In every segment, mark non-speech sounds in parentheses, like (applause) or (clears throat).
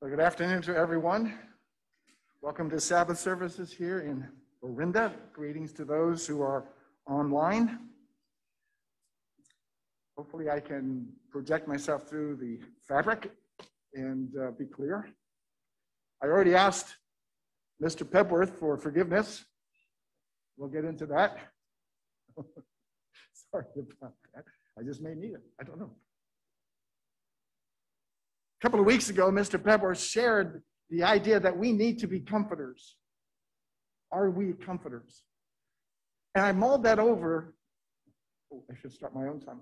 Well, good afternoon to everyone. Welcome to Sabbath services here in Orinda. Greetings to those who are online. Hopefully, I can project myself through the fabric and uh, be clear. I already asked Mr. Pebworth for forgiveness. We'll get into that. (laughs) Sorry about that. I just may need it. I don't know. A couple of weeks ago, Mr. Pebworth shared the idea that we need to be comforters. Are we comforters? And I mulled that over. Oh, I should start my own time.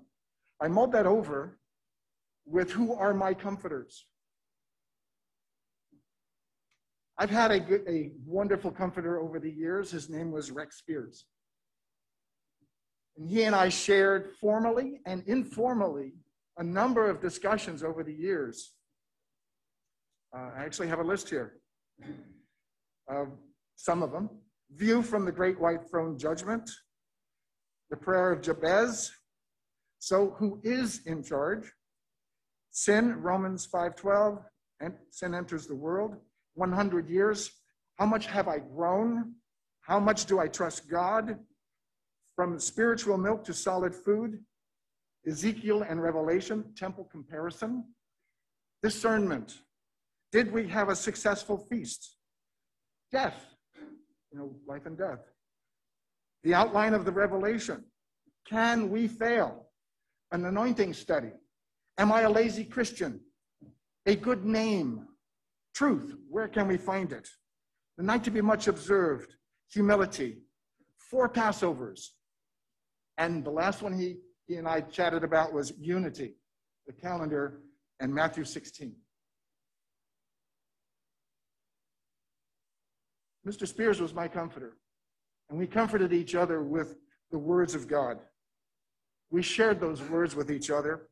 I mulled that over with who are my comforters. I've had a, good, a wonderful comforter over the years. His name was Rex Spears. And he and I shared formally and informally a number of discussions over the years. Uh, I actually have a list here (clears throat) of some of them. View from the Great White Throne Judgment, the prayer of Jabez. So, who is in charge? Sin, Romans 5:12, and sin enters the world. 100 years. How much have I grown? How much do I trust God? From spiritual milk to solid food, Ezekiel and Revelation, temple comparison, discernment. Did we have a successful feast? Death, you know, life and death. The outline of the revelation. Can we fail? An anointing study. Am I a lazy Christian? A good name. Truth, where can we find it? The night to be much observed, humility, four Passovers. And the last one he, he and I chatted about was unity, the calendar, and Matthew 16. Mr. Spears was my comforter, and we comforted each other with the words of God. We shared those words with each other.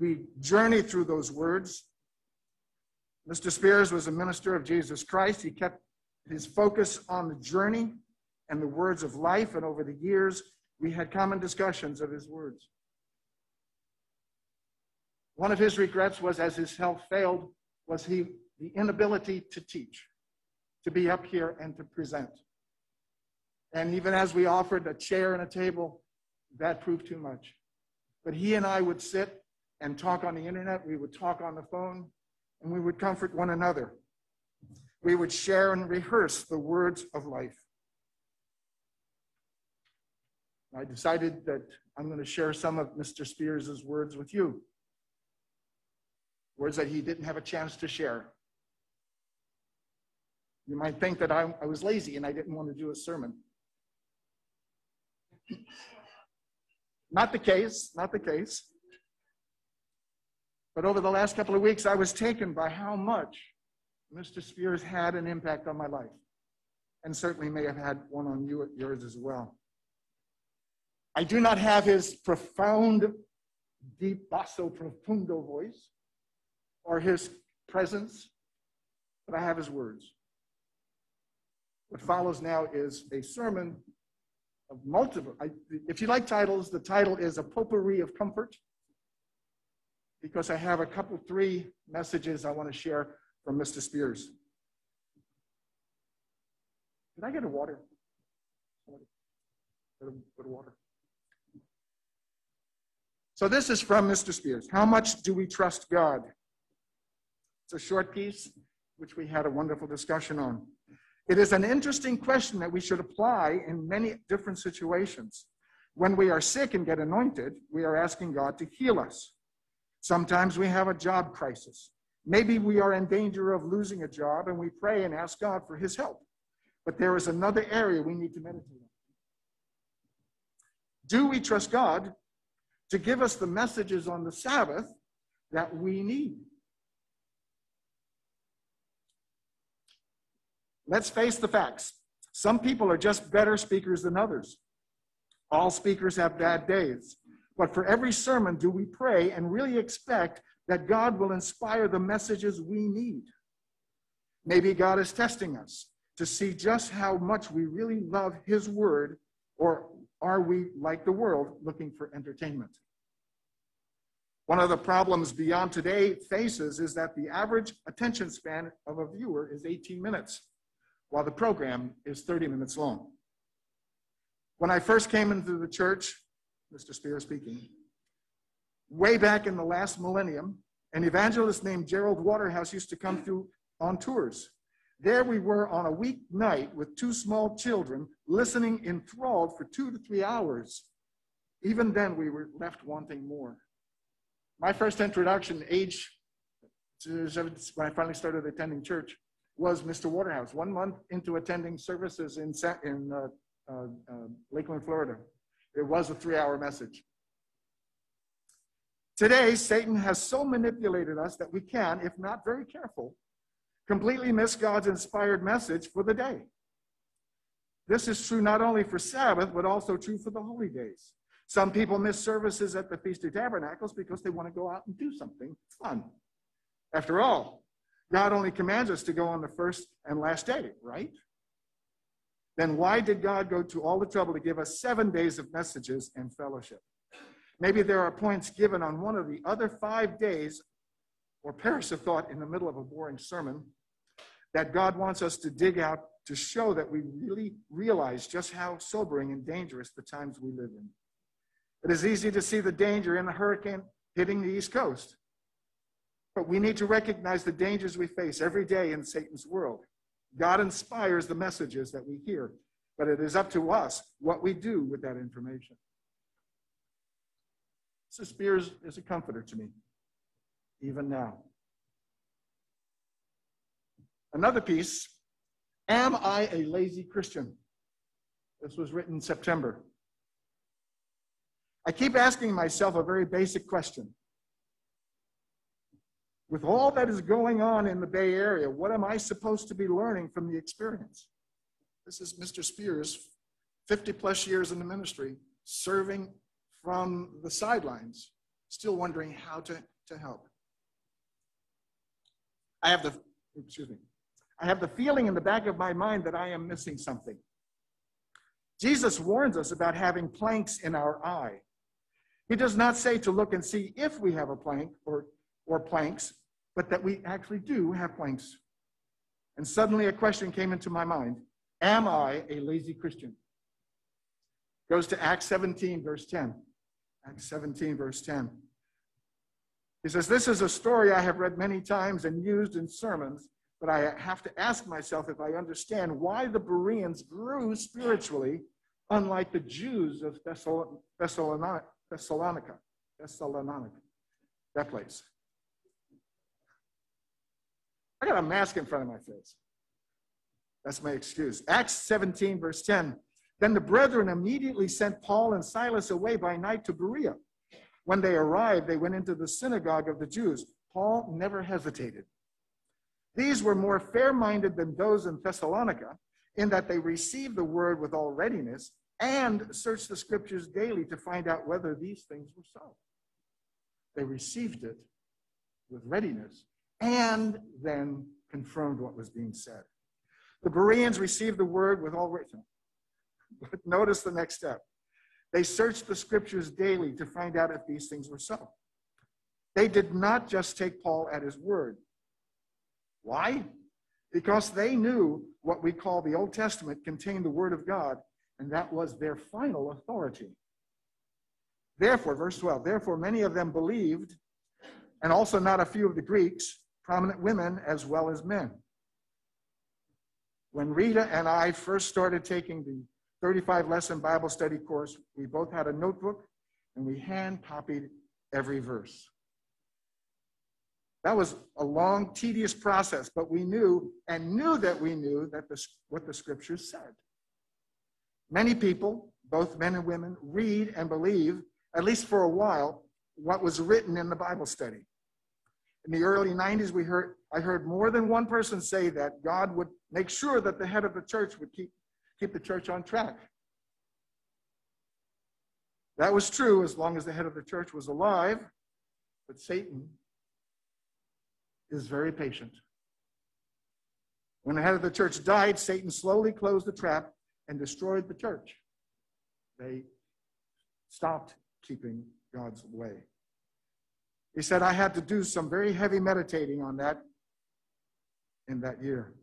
We journeyed through those words. Mr. Spears was a minister of Jesus Christ. He kept his focus on the journey and the words of life, and over the years, we had common discussions of his words. One of his regrets was as his health failed, was he the inability to teach, to be up here and to present. And even as we offered a chair and a table, that proved too much. But he and I would sit and talk on the internet, we would talk on the phone, and we would comfort one another. We would share and rehearse the words of life. I decided that I'm going to share some of Mr. Spears' words with you. Words that he didn't have a chance to share. You might think that I, I was lazy and I didn't want to do a sermon. (laughs) Not the case, not the case. But over the last couple of weeks, I was taken by how much Mr. Spears had an impact on my life, and certainly may have had one on you, yours as well. I do not have his profound, deep basso profundo voice or his presence, but I have his words. What follows now is a sermon of multiple. I, if you like titles, the title is A Potpourri of Comfort because I have a couple, three messages I want to share from Mr. Spears. Can I get a water? Get a, get a water. So this is from Mr. Spears. How much do we trust God? It's a short piece, which we had a wonderful discussion on. It is an interesting question that we should apply in many different situations. When we are sick and get anointed, we are asking God to heal us. Sometimes we have a job crisis. Maybe we are in danger of losing a job and we pray and ask God for his help. But there is another area we need to meditate on. Do we trust God to give us the messages on the Sabbath that we need? Let's face the facts. Some people are just better speakers than others. All speakers have bad days. But for every sermon, do we pray and really expect that God will inspire the messages we need? Maybe God is testing us to see just how much we really love His word, or are we, like the world, looking for entertainment? One of the problems Beyond Today faces is that the average attention span of a viewer is 18 minutes, while the program is 30 minutes long. When I first came into the church, Mr. Spear speaking, way back in the last millennium, an evangelist named Gerald Waterhouse used to come through on tours. There we were on a weeknight with two small children, listening enthralled for two to three hours. Even then, we were left wanting more. My first introduction, age when I finally started attending church, was Mr. Waterhouse. One month into attending services in, in uh, uh, uh, Lakeland, Florida, it was a three-hour message. Today, Satan has so manipulated us that we can, if not very careful, completely miss God's inspired message for the day. This is true not only for Sabbath, but also true for the holy days. Some people miss services at the Feast of Tabernacles because they want to go out and do something fun. After all, God only commands us to go on the first and last day, right? Then why did God go to all the trouble to give us seven days of messages and fellowship? Maybe there are points given on one of the other five days, or perish of thought in the middle of a boring sermon, that God wants us to dig out to show that we really realize just how sobering and dangerous the times we live in. It is easy to see the danger in a hurricane hitting the East Coast. But we need to recognize the dangers we face every day in Satan's world. God inspires the messages that we hear, but it is up to us what we do with that information. Mr. Spears is a comforter to me, even now. Another piece Am I a lazy Christian? This was written in September. I keep asking myself a very basic question. With all that is going on in the Bay Area, what am I supposed to be learning from the experience? This is Mr. Spears, 50 plus years in the ministry, serving from the sidelines, still wondering how to, to help. I have the, excuse me, I have the feeling in the back of my mind that I am missing something. Jesus warns us about having planks in our eye. He does not say to look and see if we have a plank or, or planks, but that we actually do have planks. And suddenly a question came into my mind Am I a lazy Christian? Goes to Acts 17, verse 10. Acts 17, verse 10. He says, This is a story I have read many times and used in sermons but I have to ask myself if I understand why the Bereans grew spiritually, unlike the Jews of Thessalonica. Thessalonica, Thessalonica, that place. I got a mask in front of my face. That's my excuse. Acts 17, verse 10. Then the brethren immediately sent Paul and Silas away by night to Berea. When they arrived, they went into the synagogue of the Jews. Paul never hesitated these were more fair minded than those in Thessalonica, in that they received the word with all readiness and searched the scriptures daily to find out whether these things were so. They received it with readiness and then confirmed what was being said. The Bereans received the word with all written. But notice the next step. They searched the scriptures daily to find out if these things were so. They did not just take Paul at his word. Why? Because they knew what we call the Old Testament contained the Word of God, and that was their final authority. Therefore, verse 12, therefore many of them believed, and also not a few of the Greeks, prominent women as well as men. When Rita and I first started taking the 35 lesson Bible study course, we both had a notebook and we hand copied every verse. That was a long, tedious process, but we knew and knew that we knew that the, what the scriptures said. Many people, both men and women, read and believe, at least for a while, what was written in the Bible study. In the early 90s, we heard, I heard more than one person say that God would make sure that the head of the church would keep, keep the church on track. That was true as long as the head of the church was alive, but Satan is very patient. When the head of the church died, Satan slowly closed the trap and destroyed the church. They stopped keeping God's way. He said, I had to do some very heavy meditating on that in that year.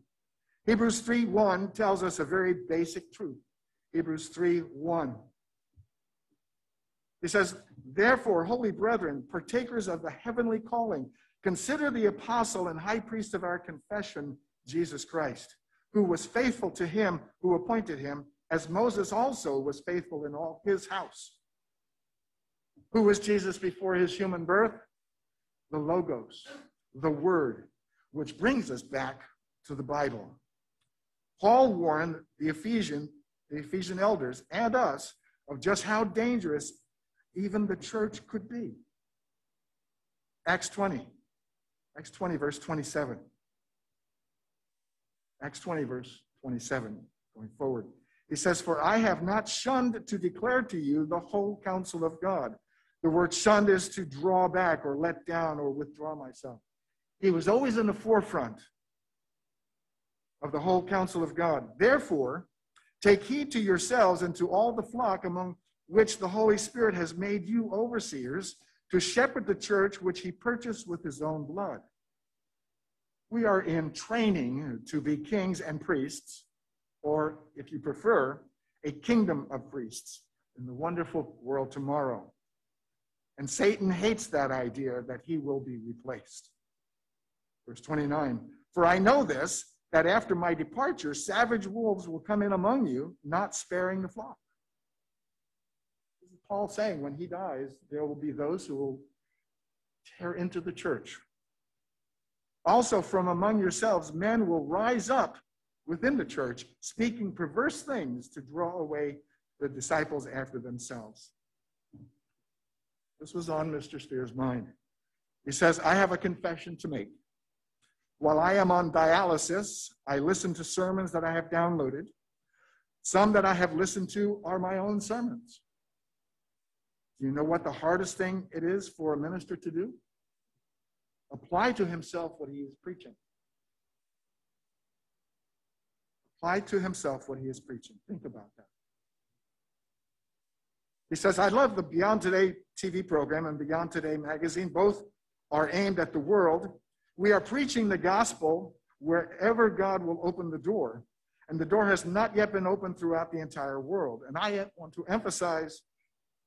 Hebrews 3 1 tells us a very basic truth. Hebrews 3 1. He says, Therefore, holy brethren, partakers of the heavenly calling, consider the apostle and high priest of our confession, Jesus Christ, who was faithful to him who appointed him, as Moses also was faithful in all his house. Who was Jesus before his human birth? The Logos, the Word, which brings us back to the Bible. Paul warned the Ephesian, the Ephesian elders and us of just how dangerous even the church could be. Acts 20. Acts 20, verse 27. Acts 20, verse 27, going forward. He says, For I have not shunned to declare to you the whole counsel of God. The word shunned is to draw back or let down or withdraw myself. He was always in the forefront of the whole counsel of God. Therefore, take heed to yourselves and to all the flock among which the Holy Spirit has made you overseers to shepherd the church which he purchased with his own blood. We are in training to be kings and priests, or if you prefer, a kingdom of priests in the wonderful world tomorrow. And Satan hates that idea that he will be replaced. Verse 29 For I know this, that after my departure, savage wolves will come in among you, not sparing the flock. This is Paul saying when he dies, there will be those who will tear into the church. Also, from among yourselves, men will rise up within the church, speaking perverse things to draw away the disciples after themselves. This was on Mr. Spear's mind. He says, I have a confession to make. While I am on dialysis, I listen to sermons that I have downloaded. Some that I have listened to are my own sermons. Do you know what the hardest thing it is for a minister to do? Apply to himself what he is preaching. Apply to himself what he is preaching. Think about that. He says, I love the Beyond Today TV program and Beyond Today magazine. Both are aimed at the world we are preaching the gospel wherever God will open the door. And the door has not yet been opened throughout the entire world. And I want to emphasize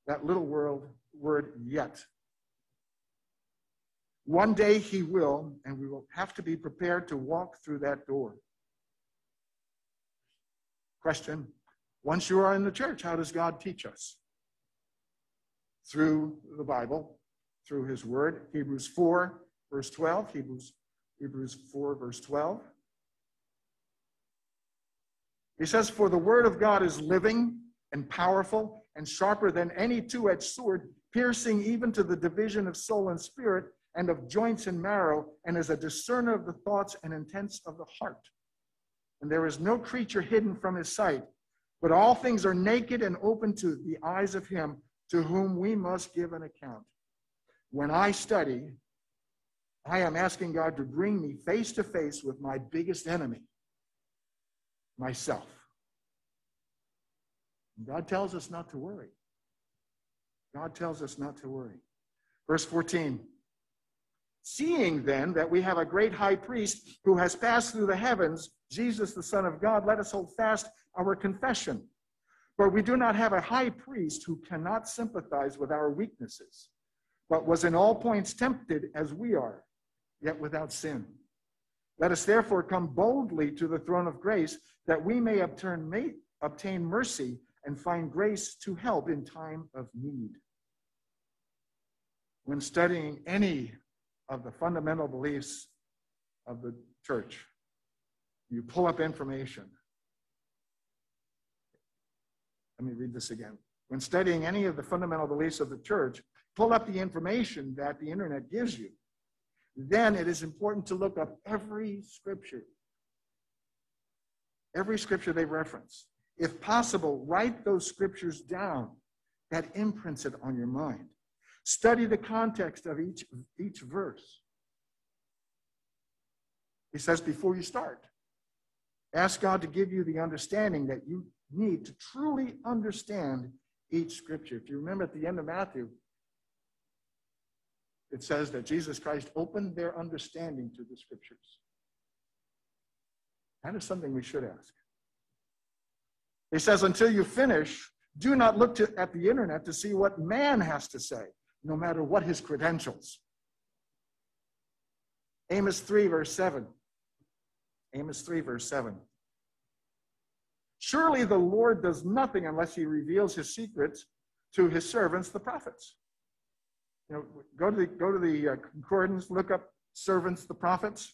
that little world word yet. One day he will, and we will have to be prepared to walk through that door. Question Once you are in the church, how does God teach us? Through the Bible, through his word. Hebrews 4 verse 12, Hebrews, Hebrews 4, verse 12. He says, For the word of God is living and powerful and sharper than any two edged sword, piercing even to the division of soul and spirit and of joints and marrow, and is a discerner of the thoughts and intents of the heart. And there is no creature hidden from his sight, but all things are naked and open to the eyes of him to whom we must give an account. When I study, I am asking God to bring me face to face with my biggest enemy, myself. God tells us not to worry. God tells us not to worry. Verse 14 Seeing then that we have a great high priest who has passed through the heavens, Jesus, the Son of God, let us hold fast our confession. For we do not have a high priest who cannot sympathize with our weaknesses, but was in all points tempted as we are yet without sin. Let us therefore come boldly to the throne of grace that we may obtain, obtain mercy and find grace to help in time of need. When studying any of the fundamental beliefs of the church, you pull up information. Let me read this again. When studying any of the fundamental beliefs of the church, pull up the information that the internet gives you then it is important to look up every scripture, every scripture they reference. If possible, write those scriptures down. That imprints it on your mind. Study the context of each, each verse. He says, before you start, ask God to give you the understanding that you need to truly understand each scripture. If you remember at the end of Matthew, it says that Jesus Christ opened their understanding to the scriptures. That is something we should ask. He says, until you finish, do not look to, at the internet to see what man has to say, no matter what his credentials. Amos 3, verse 7. Amos 3, verse 7. Surely the Lord does nothing unless he reveals his secrets to his servants, the prophets. You know, go to the, go to the uh, concordance, look up servants, the prophets.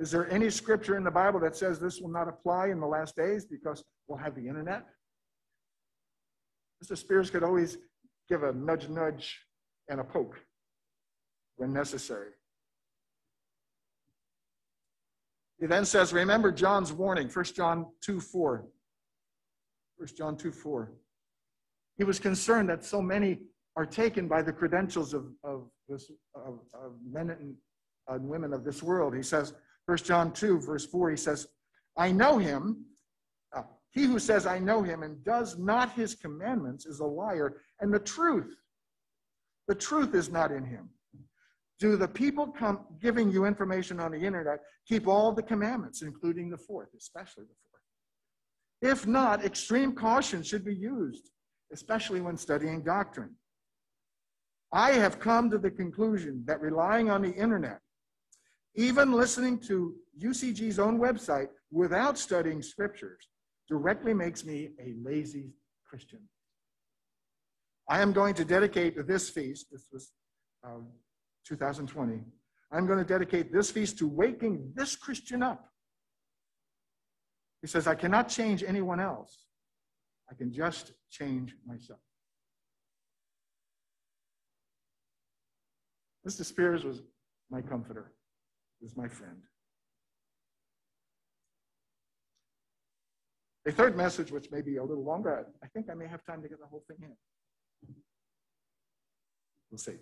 Is there any scripture in the Bible that says this will not apply in the last days because we'll have the internet? Mr. Spears could always give a nudge, nudge, and a poke when necessary. He then says, Remember John's warning, 1 John 2 4. 1 John 2 4. He was concerned that so many are taken by the credentials of, of, this, of, of men and, women of this world. He says, 1 John 2, verse 4, he says, I know him. Uh, he who says, I know him and does not his commandments is a liar, and the truth, the truth is not in him. Do the people come giving you information on the internet keep all the commandments, including the fourth, especially the fourth? If not, extreme caution should be used, especially when studying doctrine. I have come to the conclusion that relying on the internet, even listening to UCG's own website without studying scriptures, directly makes me a lazy Christian. I am going to dedicate this feast, this was um, 2020, I'm going to dedicate this feast to waking this Christian up. He says, I cannot change anyone else. I can just change myself. Mr. Spears was my comforter, was my friend. A third message, which may be a little longer, I think I may have time to get the whole thing in. We'll see.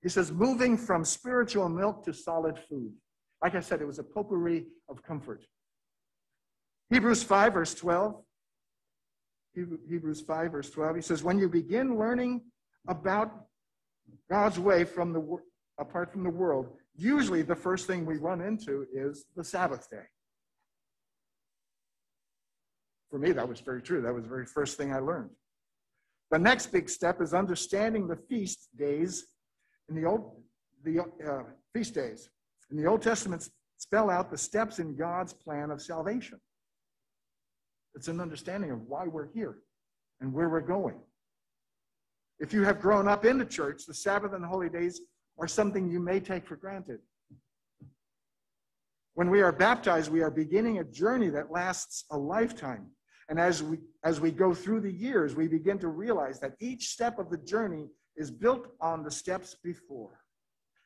He says, moving from spiritual milk to solid food. Like I said, it was a potpourri of comfort. Hebrews 5, verse 12. Hebrews 5, verse 12. He says, when you begin learning about God's way from the apart from the world, usually the first thing we run into is the Sabbath day. For me, that was very true. That was the very first thing I learned. The next big step is understanding the feast days in the old the uh, feast days in the Old Testament spell out the steps in God's plan of salvation. It's an understanding of why we're here and where we're going. If you have grown up in the church, the Sabbath and holy days are something you may take for granted. When we are baptized, we are beginning a journey that lasts a lifetime. And as we, as we go through the years, we begin to realize that each step of the journey is built on the steps before.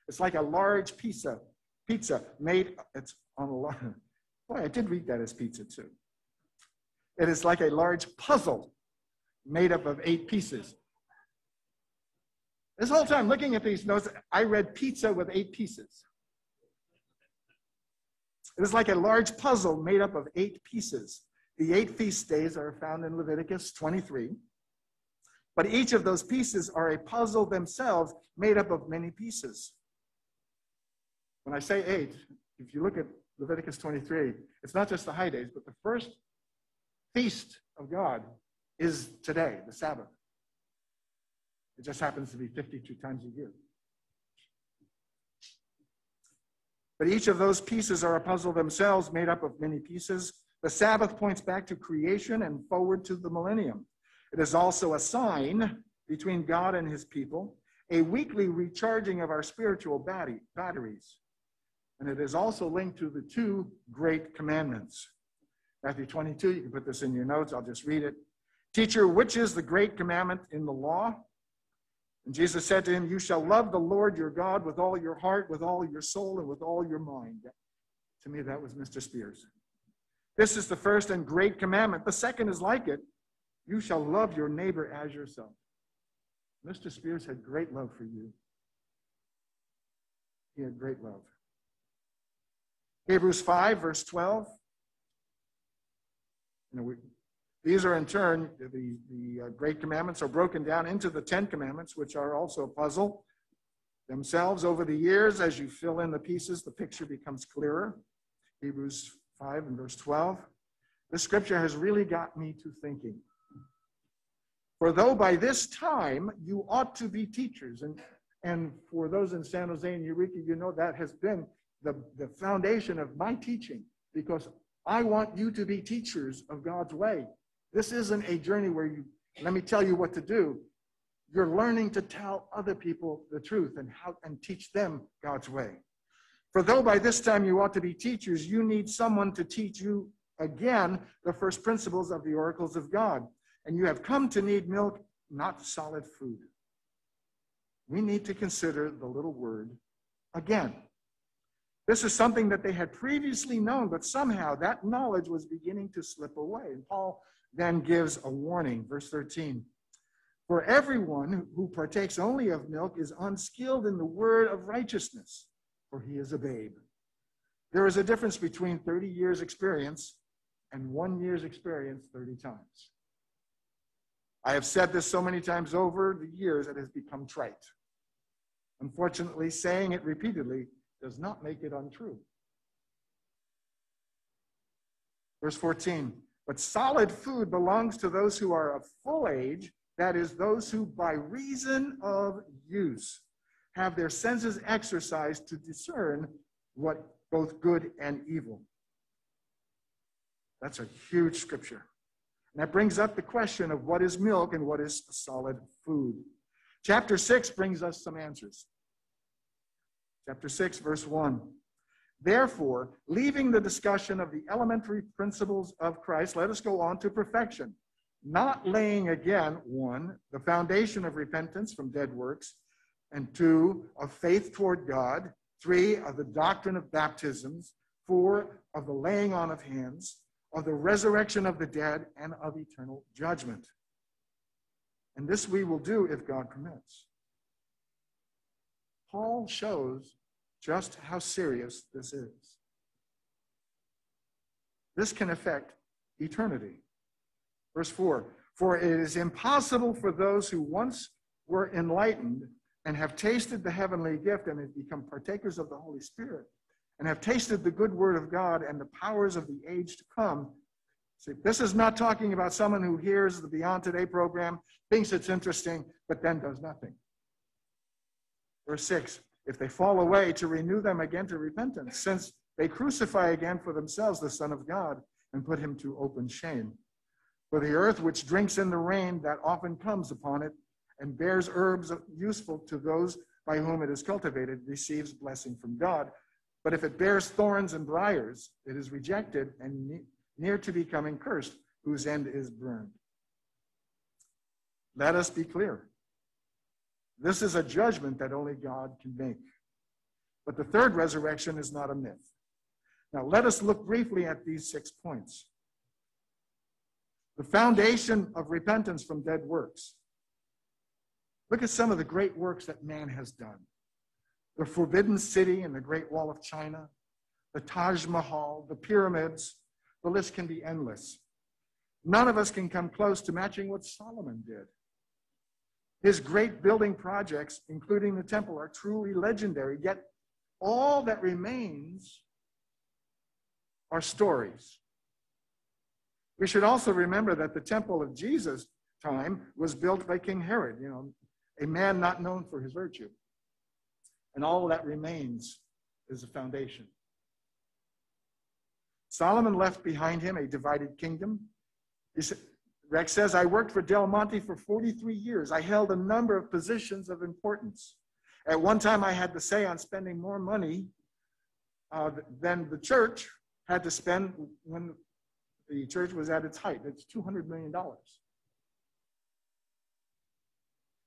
It's like a large pizza, pizza made, it's on a large, boy, I did read that as pizza too. It is like a large puzzle made up of eight pieces. This whole time looking at these notes, I read pizza with eight pieces. It is like a large puzzle made up of eight pieces. The eight feast days are found in Leviticus 23. But each of those pieces are a puzzle themselves made up of many pieces. When I say eight, if you look at Leviticus 23, it's not just the high days, but the first feast of God is today, the Sabbath. It just happens to be 52 times a year. But each of those pieces are a puzzle themselves made up of many pieces. The Sabbath points back to creation and forward to the millennium. It is also a sign between God and his people, a weekly recharging of our spiritual batteries. And it is also linked to the two great commandments. Matthew 22, you can put this in your notes, I'll just read it. Teacher, which is the great commandment in the law? And Jesus said to him, You shall love the Lord your God with all your heart, with all your soul, and with all your mind. To me, that was Mr. Spears. This is the first and great commandment. The second is like it you shall love your neighbor as yourself. Mr. Spears had great love for you. He had great love. Hebrews 5, verse 12. You know, we, these are in turn, the, the uh, great commandments are broken down into the Ten Commandments, which are also a puzzle. themselves over the years. As you fill in the pieces, the picture becomes clearer. Hebrews 5 and verse 12. This scripture has really got me to thinking. For though by this time you ought to be teachers, and, and for those in San Jose and Eureka, you know that has been the, the foundation of my teaching because I want you to be teachers of God's way. This isn't a journey where you, let me tell you what to do. You're learning to tell other people the truth and how and teach them God's way. For though by this time you ought to be teachers, you need someone to teach you again the first principles of the oracles of God. And you have come to need milk, not solid food. We need to consider the little word again. This is something that they had previously known, but somehow that knowledge was beginning to slip away. And Paul then gives a warning, verse 13. For everyone who partakes only of milk is unskilled in the word of righteousness, for he is a babe. There is a difference between 30 years' experience and one year's experience 30 times. I have said this so many times over the years, it has become trite. Unfortunately, saying it repeatedly does not make it untrue. Verse 14, but solid food belongs to those who are of full age, that is, those who by reason of use have their senses exercised to discern what both good and evil. That's a huge scripture. And that brings up the question of what is milk and what is solid food. Chapter 6 brings us some answers chapter 6, verse 1. Therefore, leaving the discussion of the elementary principles of Christ, let us go on to perfection, not laying again, one, the foundation of repentance from dead works, and two, of faith toward God, three, of the doctrine of baptisms, four, of the laying on of hands, of the resurrection of the dead, and of eternal judgment. And this we will do if God permits. Paul shows just how serious this is. This can affect eternity. Verse 4 For it is impossible for those who once were enlightened and have tasted the heavenly gift and have become partakers of the Holy Spirit and have tasted the good word of God and the powers of the age to come. See, this is not talking about someone who hears the Beyond Today program, thinks it's interesting, but then does nothing. Verse 6 if they fall away, to renew them again to repentance, since they crucify again for themselves the Son of God and put him to open shame. For the earth which drinks in the rain that often comes upon it and bears herbs useful to those by whom it is cultivated receives blessing from God. But if it bears thorns and briars, it is rejected and near to becoming cursed, whose end is burned. Let us be clear. This is a judgment that only God can make. But the third resurrection is not a myth. Now, let us look briefly at these six points. The foundation of repentance from dead works. Look at some of the great works that man has done the Forbidden City and the Great Wall of China, the Taj Mahal, the pyramids. The list can be endless. None of us can come close to matching what Solomon did. His great building projects, including the temple, are truly legendary, yet all that remains are stories. We should also remember that the temple of Jesus' time was built by King Herod, you know, a man not known for his virtue. And all that remains is a foundation. Solomon left behind him a divided kingdom. Rex says, I worked for Del Monte for 43 years. I held a number of positions of importance. At one time, I had to say on spending more money uh, than the church had to spend when the church was at its height. It's $200 million.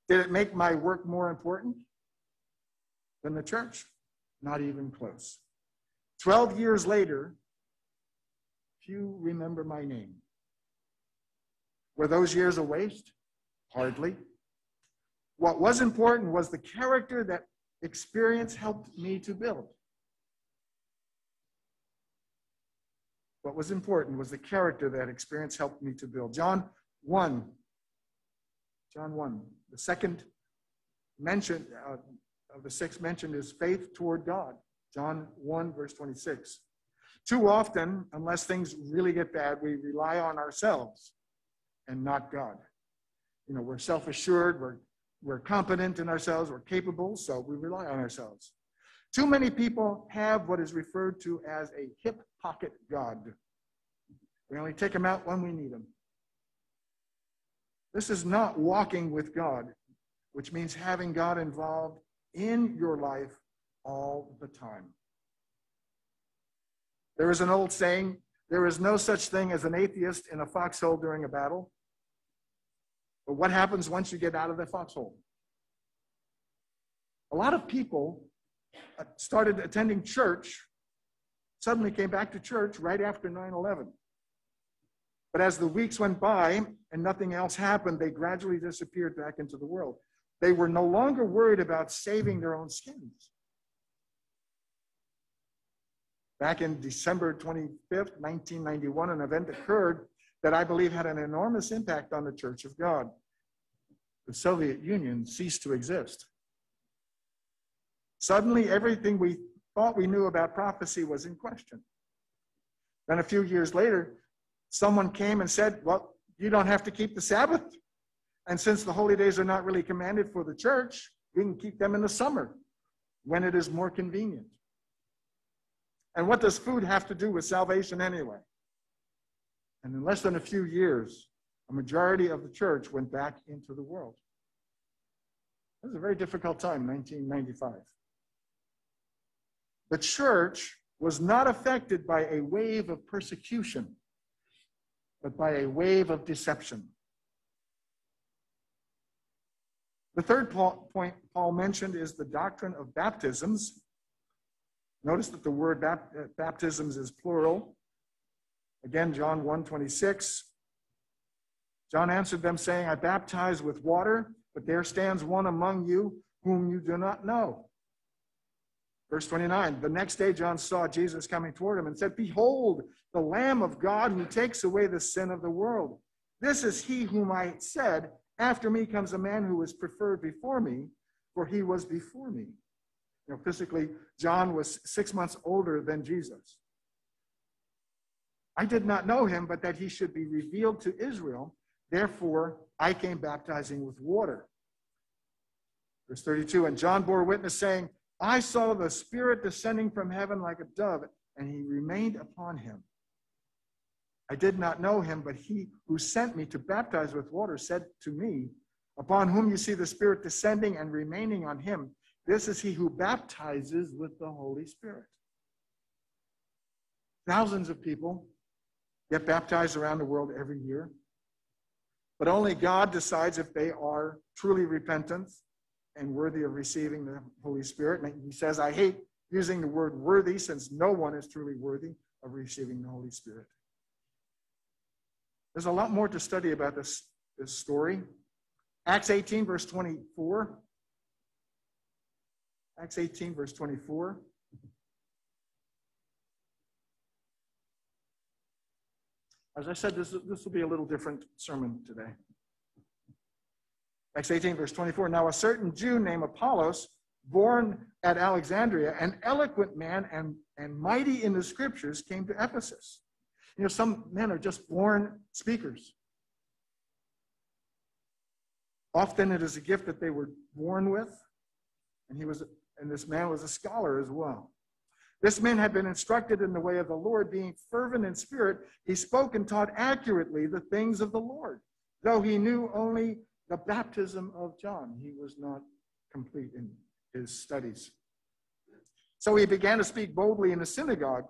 Did it make my work more important than the church? Not even close. 12 years later, few remember my name. Were those years a waste? Hardly. What was important was the character that experience helped me to build. What was important was the character that experience helped me to build. John 1, John 1, the second mention, uh, of the six mentioned is faith toward God. John 1, verse 26. Too often, unless things really get bad, we rely on ourselves and not God. You know, we're self assured, we're, we're competent in ourselves, we're capable, so we rely on ourselves. Too many people have what is referred to as a hip pocket God. We only take them out when we need them. This is not walking with God, which means having God involved in your life all the time. There is an old saying there is no such thing as an atheist in a foxhole during a battle. But what happens once you get out of the foxhole? A lot of people uh, started attending church, suddenly came back to church right after 9 11. But as the weeks went by and nothing else happened, they gradually disappeared back into the world. They were no longer worried about saving their own skins. Back in December 25th, 1991, an event occurred that I believe had an enormous impact on the Church of God. The Soviet Union ceased to exist. Suddenly, everything we thought we knew about prophecy was in question. Then, a few years later, someone came and said, Well, you don't have to keep the Sabbath. And since the holy days are not really commanded for the church, we can keep them in the summer when it is more convenient. And what does food have to do with salvation anyway? And in less than a few years, a majority of the church went back into the world. It was a very difficult time, 1995. The church was not affected by a wave of persecution, but by a wave of deception. The third point Paul mentioned is the doctrine of baptisms. Notice that the word uh, baptisms is plural. Again, John 1 26. John answered them, saying, I baptize with water, but there stands one among you whom you do not know. Verse 29 The next day, John saw Jesus coming toward him and said, Behold, the Lamb of God who takes away the sin of the world. This is he whom I said, After me comes a man who is preferred before me, for he was before me. You know, physically, John was six months older than Jesus. I did not know him, but that he should be revealed to Israel. Therefore, I came baptizing with water. Verse 32 And John bore witness, saying, I saw the Spirit descending from heaven like a dove, and he remained upon him. I did not know him, but he who sent me to baptize with water said to me, Upon whom you see the Spirit descending and remaining on him, this is he who baptizes with the Holy Spirit. Thousands of people get baptized around the world every year, but only God decides if they are truly repentant and worthy of receiving the Holy Spirit. And he says, I hate using the word worthy since no one is truly worthy of receiving the Holy Spirit. There's a lot more to study about this, this story. Acts 18, verse 24. Acts 18, verse 24. As I said, this, this will be a little different sermon today. Acts 18, verse 24. Now, a certain Jew named Apollos, born at Alexandria, an eloquent man and, and mighty in the scriptures, came to Ephesus. You know, some men are just born speakers. Often it is a gift that they were born with, and he was and this man was a scholar as well. This man had been instructed in the way of the Lord, being fervent in spirit. He spoke and taught accurately the things of the Lord, though he knew only the baptism of John. He was not complete in his studies. So he began to speak boldly in the synagogue.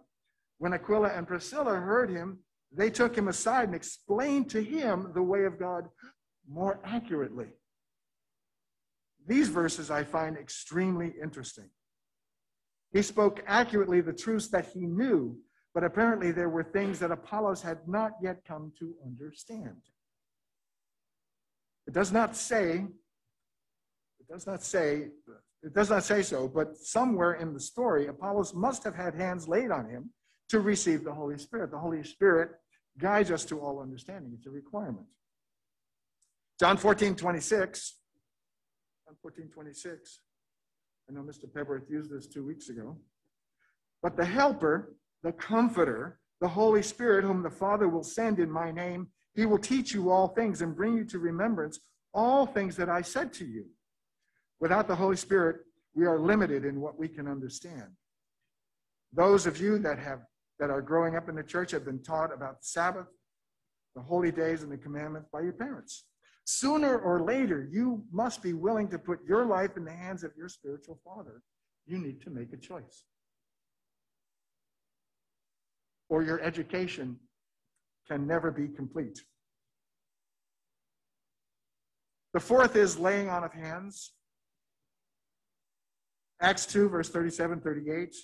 When Aquila and Priscilla heard him, they took him aside and explained to him the way of God more accurately. These verses I find extremely interesting. He spoke accurately the truths that he knew, but apparently there were things that Apollos had not yet come to understand. It does not say, it does not say, it does not say so, but somewhere in the story, Apollos must have had hands laid on him to receive the Holy Spirit. The Holy Spirit guides us to all understanding, it's a requirement. John 14, 26 14, 26. know Mr. Pebworth used this two weeks ago. But the Helper, the Comforter, the Holy Spirit, whom the Father will send in my name, he will teach you all things and bring you to remembrance all things that I said to you. Without the Holy Spirit, we are limited in what we can understand. Those of you that have that are growing up in the church have been taught about the Sabbath, the holy days, and the commandments by your parents. Sooner or later, you must be willing to put your life in the hands of your spiritual father. You need to make a choice. Or your education can never be complete. The fourth is laying on of hands. Acts 2, verse 37 38.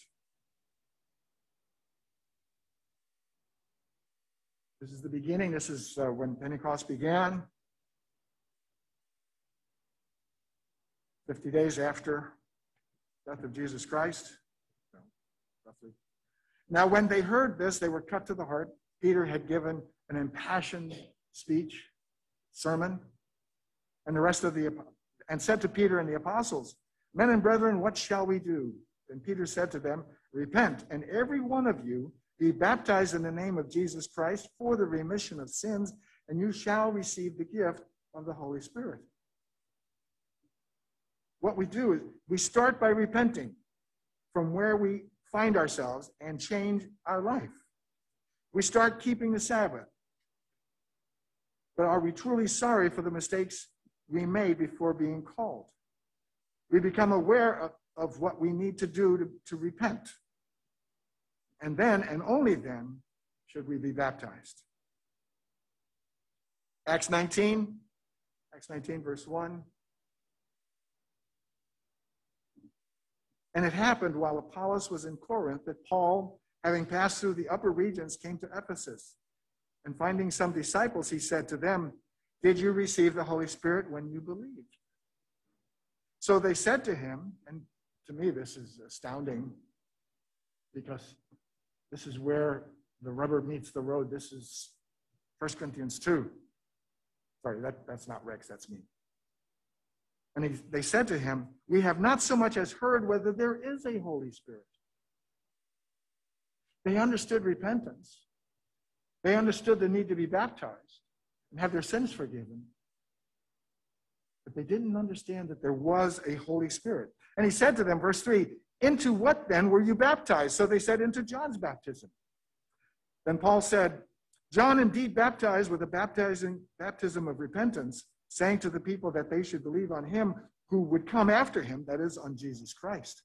This is the beginning. This is uh, when Pentecost began. 50 days after death of Jesus Christ. Now, when they heard this, they were cut to the heart. Peter had given an impassioned speech, sermon, and the rest of the and said to Peter and the apostles, Men and brethren, what shall we do? And Peter said to them, Repent, and every one of you be baptized in the name of Jesus Christ for the remission of sins, and you shall receive the gift of the Holy Spirit. What we do is we start by repenting from where we find ourselves and change our life. We start keeping the Sabbath. But are we truly sorry for the mistakes we made before being called? We become aware of, of what we need to do to, to repent. And then, and only then, should we be baptized. Acts 19, Acts 19, verse 1. And it happened while Apollos was in Corinth that Paul, having passed through the upper regions, came to Ephesus. And finding some disciples, he said to them, Did you receive the Holy Spirit when you believed? So they said to him, and to me this is astounding because this is where the rubber meets the road. This is 1 Corinthians 2. Sorry, that, that's not Rex, that's me. And he, they said to him, We have not so much as heard whether there is a Holy Spirit. They understood repentance, they understood the need to be baptized and have their sins forgiven. But they didn't understand that there was a Holy Spirit. And he said to them, verse 3 Into what then were you baptized? So they said, Into John's baptism. Then Paul said, John indeed baptized with a baptizing, baptism of repentance saying to the people that they should believe on him who would come after him, that is, on Jesus Christ.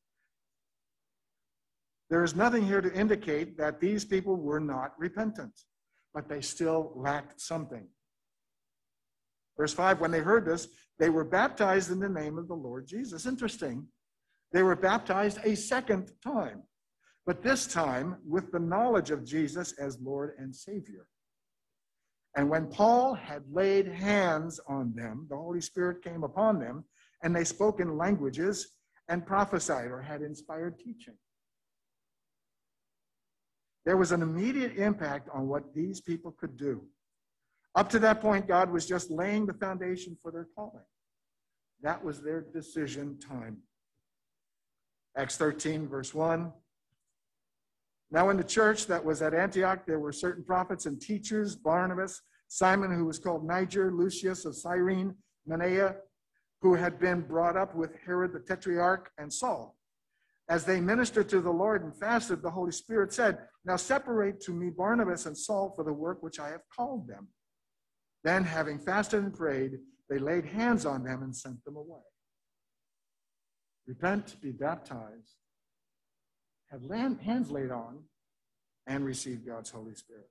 There is nothing here to indicate that these people were not repentant, but they still lacked something. Verse 5 When they heard this, they were baptized in the name of the Lord Jesus. Interesting. They were baptized a second time, but this time with the knowledge of Jesus as Lord and Savior. And when Paul had laid hands on them, the Holy Spirit came upon them, and they spoke in languages and prophesied or had inspired teaching. There was an immediate impact on what these people could do. Up to that point, God was just laying the foundation for their calling. That was their decision time. Acts 13, verse 1. Now, in the church that was at Antioch, there were certain prophets and teachers Barnabas, Simon, who was called Niger, Lucius of Cyrene, Manaen, who had been brought up with Herod the Tetrarch, and Saul. As they ministered to the Lord and fasted, the Holy Spirit said, Now separate to me Barnabas and Saul for the work which I have called them. Then, having fasted and prayed, they laid hands on them and sent them away. Repent, be baptized, have hands laid on, and receive God's Holy Spirit.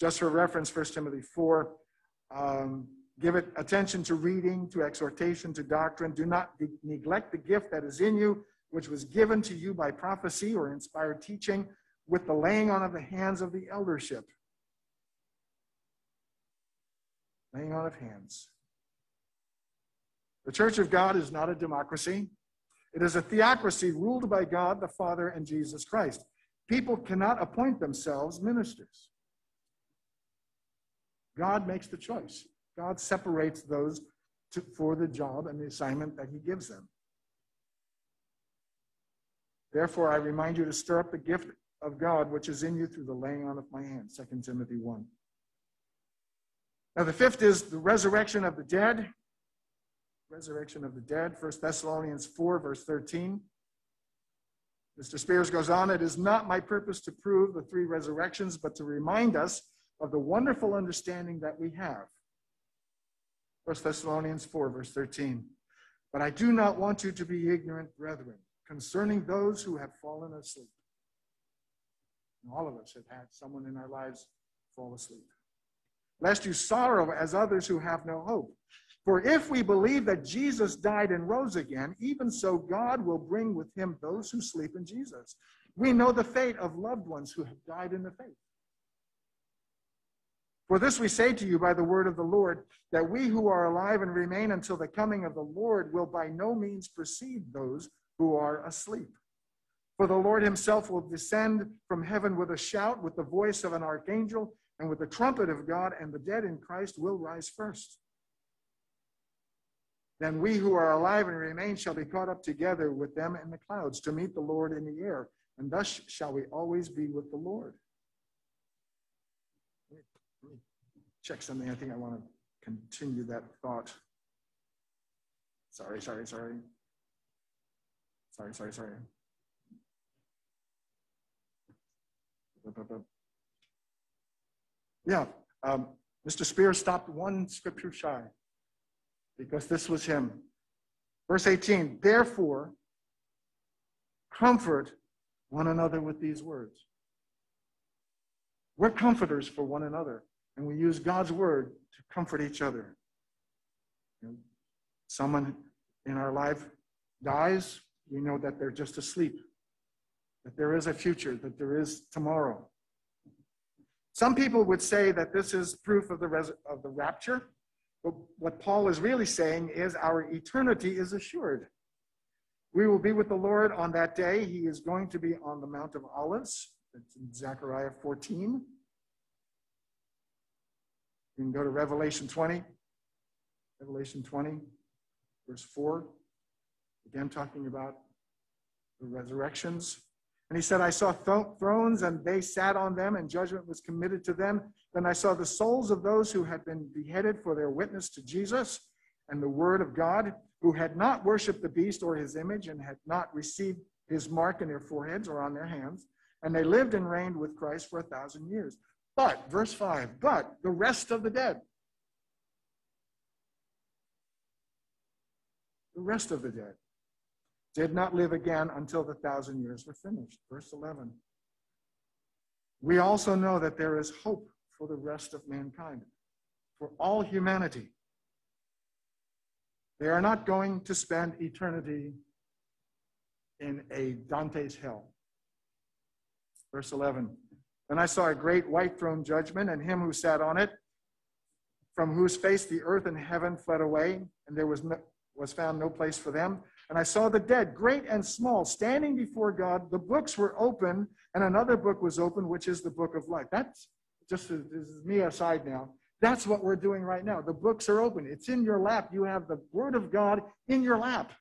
Just for reference, 1 Timothy 4, um, give it attention to reading, to exhortation, to doctrine. Do not neglect the gift that is in you, which was given to you by prophecy or inspired teaching, with the laying on of the hands of the eldership. Laying on of hands. The Church of God is not a democracy. It is a theocracy ruled by God the Father and Jesus Christ. People cannot appoint themselves ministers. God makes the choice. God separates those to, for the job and the assignment that he gives them. Therefore, I remind you to stir up the gift of God which is in you through the laying on of my hands. 2 Timothy 1. Now, the fifth is the resurrection of the dead. Resurrection of the dead, 1 Thessalonians 4, verse 13. Mr. Spears goes on, it is not my purpose to prove the three resurrections, but to remind us of the wonderful understanding that we have. 1 Thessalonians 4, verse 13. But I do not want you to be ignorant, brethren, concerning those who have fallen asleep. And all of us have had someone in our lives fall asleep. Lest you sorrow as others who have no hope. For if we believe that Jesus died and rose again, even so God will bring with him those who sleep in Jesus. We know the fate of loved ones who have died in the faith. For this we say to you by the word of the Lord, that we who are alive and remain until the coming of the Lord will by no means precede those who are asleep. For the Lord himself will descend from heaven with a shout, with the voice of an archangel, and with the trumpet of God, and the dead in Christ will rise first. Then we who are alive and remain shall be caught up together with them in the clouds to meet the Lord in the air, and thus shall we always be with the Lord. Let me check something. I think I want to continue that thought. Sorry, sorry, sorry. Sorry, sorry, sorry. Yeah, um, Mr. Spear stopped one scripture shy because this was him. Verse 18, therefore, comfort one another with these words. We're comforters for one another, and we use God's word to comfort each other. Know, someone in our life dies, we know that they're just asleep, that there is a future, that there is tomorrow. Some people would say that this is proof of the, res- of the rapture, but what Paul is really saying is our eternity is assured. We will be with the Lord on that day. He is going to be on the Mount of Olives. It's in Zechariah 14. You can go to Revelation 20. Revelation 20, verse 4. Again, talking about the resurrections. And he said, I saw th- thrones, and they sat on them, and judgment was committed to them. Then I saw the souls of those who had been beheaded for their witness to Jesus and the word of God, who had not worshiped the beast or his image, and had not received his mark in their foreheads or on their hands. And they lived and reigned with Christ for a thousand years. But, verse 5, but the rest of the dead, the rest of the dead did not live again until the thousand years were finished. Verse 11. We also know that there is hope for the rest of mankind, for all humanity. They are not going to spend eternity in a Dante's hell. Verse 11. Then I saw a great white throne judgment, and him who sat on it, from whose face the earth and heaven fled away, and there was, no, was found no place for them. And I saw the dead, great and small, standing before God. The books were open, and another book was open, which is the book of life. That's just this is me aside now. That's what we're doing right now. The books are open. It's in your lap. You have the word of God in your lap.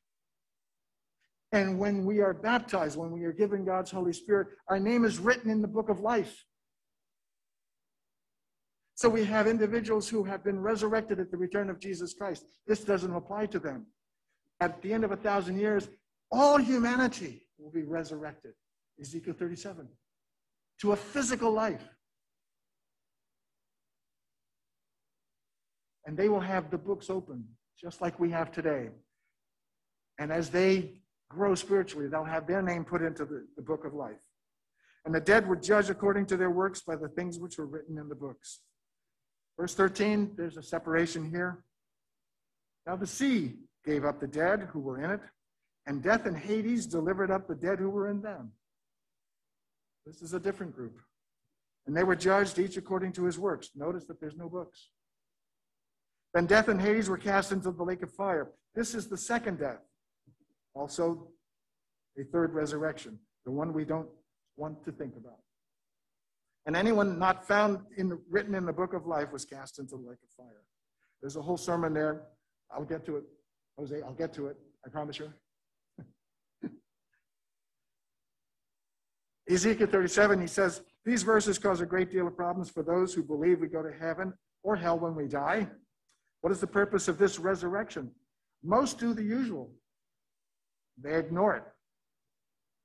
And when we are baptized, when we are given God's Holy Spirit, our name is written in the book of life. So we have individuals who have been resurrected at the return of Jesus Christ. This doesn't apply to them at the end of a thousand years, all humanity will be resurrected. Ezekiel 37. To a physical life. And they will have the books open, just like we have today. And as they grow spiritually, they'll have their name put into the, the book of life. And the dead were judged according to their works by the things which were written in the books. Verse 13, there's a separation here. Now the sea gave up the dead who were in it, and death and Hades delivered up the dead who were in them. This is a different group. And they were judged each according to his works. Notice that there's no books. Then death and Hades were cast into the lake of fire. This is the second death. Also, a third resurrection, the one we don't want to think about. And anyone not found in, written in the book of life was cast into the lake of fire. There's a whole sermon there I'll get to it. Jose, I'll get to it. I promise you. (laughs) Ezekiel 37, he says, These verses cause a great deal of problems for those who believe we go to heaven or hell when we die. What is the purpose of this resurrection? Most do the usual, they ignore it.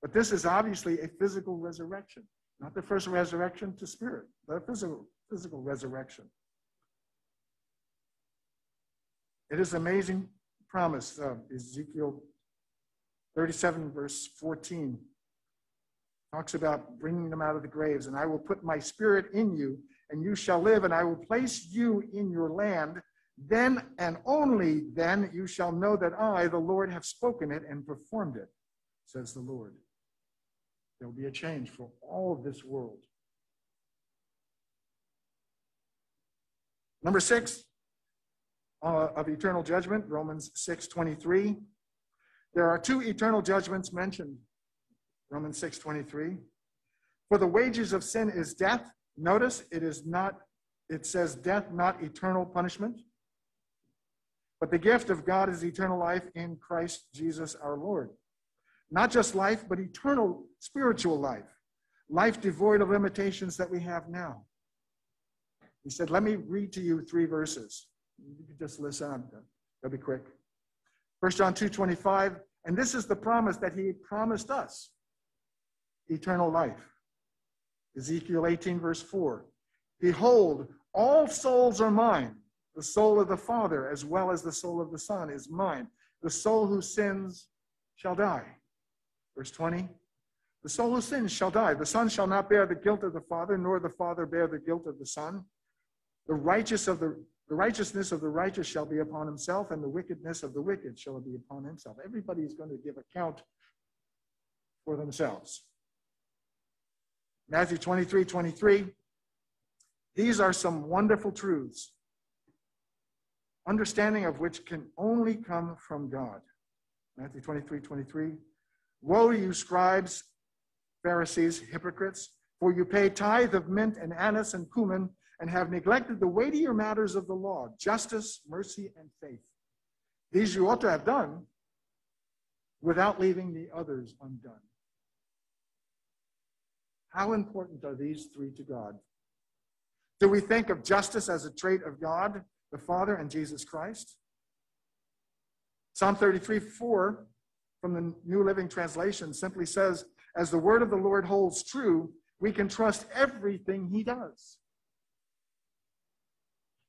But this is obviously a physical resurrection, not the first resurrection to spirit, but a physical, physical resurrection. It is amazing promise, uh, Ezekiel 37, verse 14 talks about bringing them out of the graves. And I will put my spirit in you, and you shall live, and I will place you in your land. Then and only then you shall know that I, the Lord, have spoken it and performed it, says the Lord. There will be a change for all of this world. Number six uh, of eternal judgment, Romans 6 23. There are two eternal judgments mentioned Romans 6:23. For the wages of sin is death. Notice it is not it says death not eternal punishment. But the gift of God is eternal life in Christ Jesus our Lord. Not just life, but eternal spiritual life. Life devoid of limitations that we have now. He said, Let me read to you three verses. You can just listen. That'll be quick. 1 John 2 25. And this is the promise that he promised us eternal life. Ezekiel 18, verse 4. Behold, all souls are mine. The soul of the Father, as well as the soul of the Son, is mine. The soul who sins shall die. Verse 20. The soul who sins shall die. The Son shall not bear the guilt of the Father, nor the Father bear the guilt of the Son. The righteous of the the righteousness of the righteous shall be upon himself, and the wickedness of the wicked shall be upon himself. Everybody is going to give account for themselves. Matthew 23 23. These are some wonderful truths, understanding of which can only come from God. Matthew 23 23. Woe to you, scribes, Pharisees, hypocrites, for you pay tithe of mint and anise and cumin and have neglected the weightier matters of the law justice, mercy, and faith. These you ought to have done without leaving the others undone. How important are these three to God? Do we think of justice as a trait of God, the Father, and Jesus Christ? Psalm 33 4 from the New Living Translation simply says, As the word of the Lord holds true, we can trust everything he does.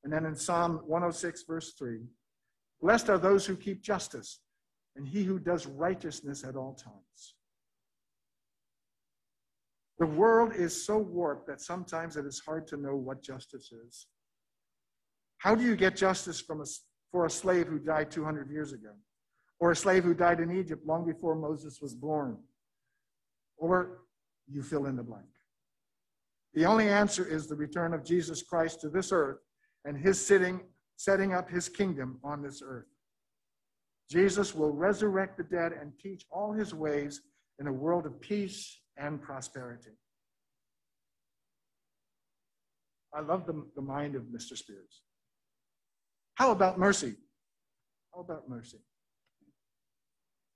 And then in Psalm 106, verse 3, Blessed are those who keep justice, and he who does righteousness at all times. The world is so warped that sometimes it is hard to know what justice is. How do you get justice from a, for a slave who died 200 years ago? Or a slave who died in Egypt long before Moses was born? Or you fill in the blank. The only answer is the return of Jesus Christ to this earth and his sitting, setting up his kingdom on this earth. Jesus will resurrect the dead and teach all his ways in a world of peace and prosperity. I love the, the mind of Mr. Spears. How about mercy? How about mercy?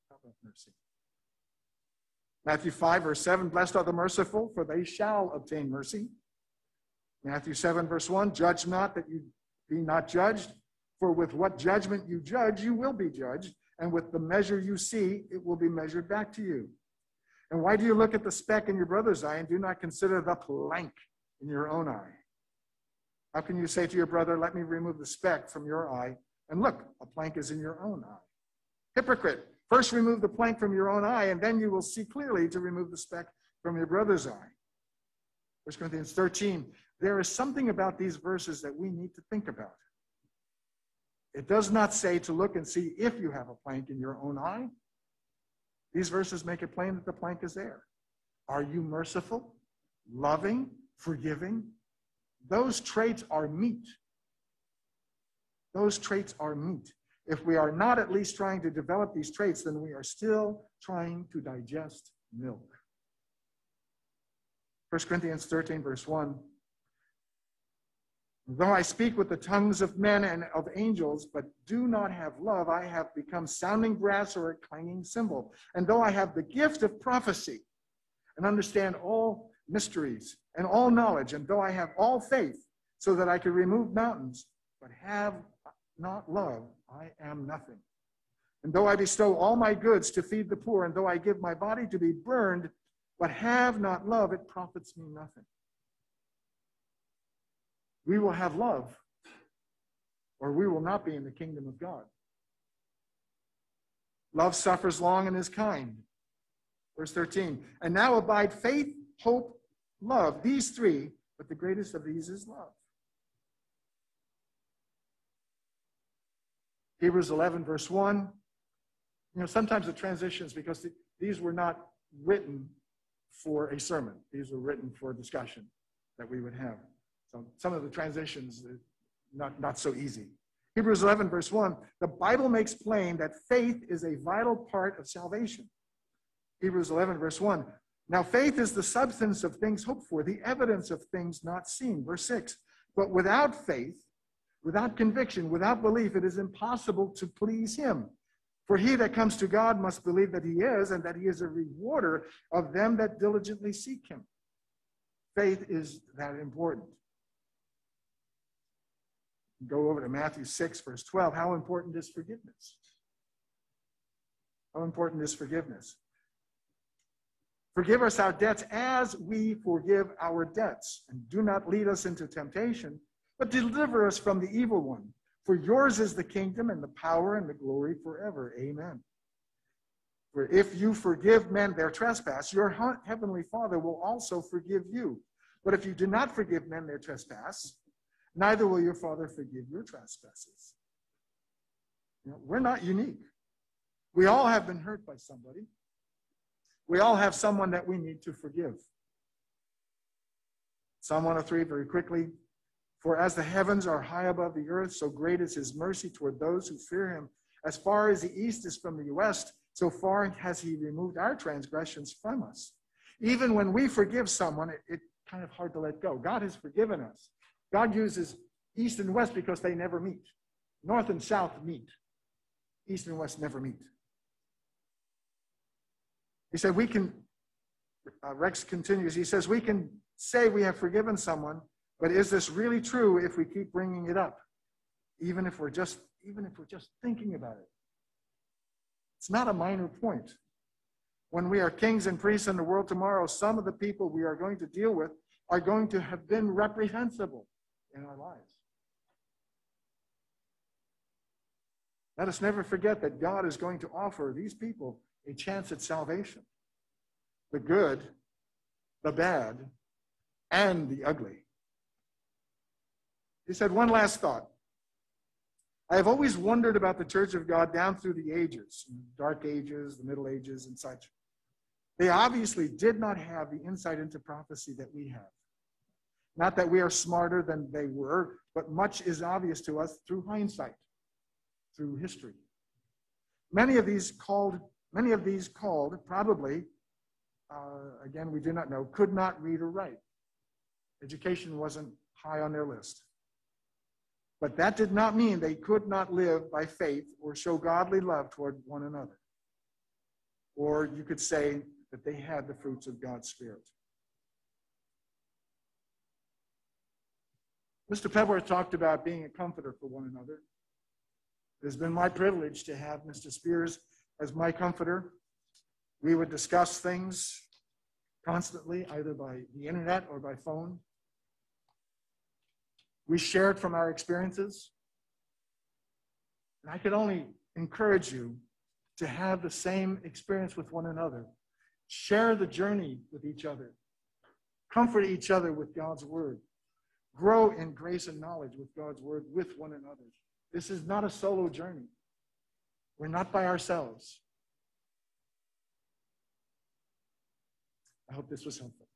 How about mercy? Matthew 5, verse 7 Blessed are the merciful, for they shall obtain mercy. Matthew 7, verse 1 Judge not that you be not judged, for with what judgment you judge, you will be judged, and with the measure you see, it will be measured back to you. And why do you look at the speck in your brother's eye and do not consider the plank in your own eye? How can you say to your brother, Let me remove the speck from your eye, and look, a plank is in your own eye? Hypocrite, first remove the plank from your own eye, and then you will see clearly to remove the speck from your brother's eye. 1 Corinthians 13, there is something about these verses that we need to think about. It does not say to look and see if you have a plank in your own eye. These verses make it plain that the plank is there. Are you merciful, loving, forgiving? Those traits are meat. Those traits are meat. If we are not at least trying to develop these traits, then we are still trying to digest milk. 1 Corinthians 13, verse 1 Though I speak with the tongues of men and of angels, but do not have love, I have become sounding brass or a clanging cymbal. And though I have the gift of prophecy and understand all mysteries and all knowledge, and though I have all faith so that I could remove mountains, but have not love, I am nothing. And though I bestow all my goods to feed the poor, and though I give my body to be burned, but have not love, it profits me nothing we will have love, or we will not be in the kingdom of God. Love suffers long and is kind. Verse 13. And now abide faith, hope, love, these three, but the greatest of these is love. Hebrews 11, verse 1. You know, sometimes the transitions, because these were not written for a sermon, these were written for discussion that we would have. So some of the transitions, uh, not, not so easy. Hebrews 11, verse 1, the Bible makes plain that faith is a vital part of salvation. Hebrews 11, verse 1, now faith is the substance of things hoped for, the evidence of things not seen. Verse 6, but without faith, without conviction, without belief, it is impossible to please him. For he that comes to God must believe that he is, and that he is a rewarder of them that diligently seek him. Faith is that important go over to Matthew 6, verse 12. How important is forgiveness? How important is forgiveness? Forgive us our debts as we forgive our debts. And do not lead us into temptation, but deliver us from the evil one. For yours is the kingdom and the power and the glory forever. Amen. For if you forgive men their trespass, your heavenly Father will also forgive you. But if you do not forgive men their trespass, neither will your Father forgive your trespasses. You know, we're not unique. We all have been hurt by somebody. We all have someone that we need to forgive. Psalm 103, very quickly. For as the heavens are high above the earth, so great is his mercy toward those who fear him. As far as the east is from the west, so far has he removed our transgressions from us. Even when we forgive someone, it, it's kind of hard to let go. God has forgiven us. God uses east and west because they never meet. North and south meet. East and west never meet. He said, We can, uh, Rex continues, he says, we can say we have forgiven someone, but is this really true if we keep bringing it up? Even if we're just, even if we're just thinking about it. It's not a minor point. When we are kings and priests in the world tomorrow, some of the people we are going to deal with are going to have been reprehensible in our lives. Let us never forget that God is going to offer these people a chance at salvation the good, the bad, and the ugly. He said, One last thought. I have always wondered about the church of God down through the ages, dark ages, the middle ages, and such. They obviously did not have the insight into prophecy that we have. Not that we are smarter than they were, but much is obvious to us through hindsight, through history. Many of these called, many of these called, probably, uh, again, we do not know, could not read or write. Education wasn't high on their list. But that did not mean they could not live by faith or show godly love toward one another. Or you could say that they had the fruits of God's Spirit. Mr. Pebworth talked about being a comforter for one another. It has been my privilege to have Mr. Spears as my comforter. We would discuss things constantly, either by the internet or by phone. We shared from our experiences. And I could only encourage you to have the same experience with one another. Share the journey with each other. Comfort each other with God's word grow in grace and knowledge with God's word with one another. This is not a solo journey. We're not by ourselves. I hope this was helpful.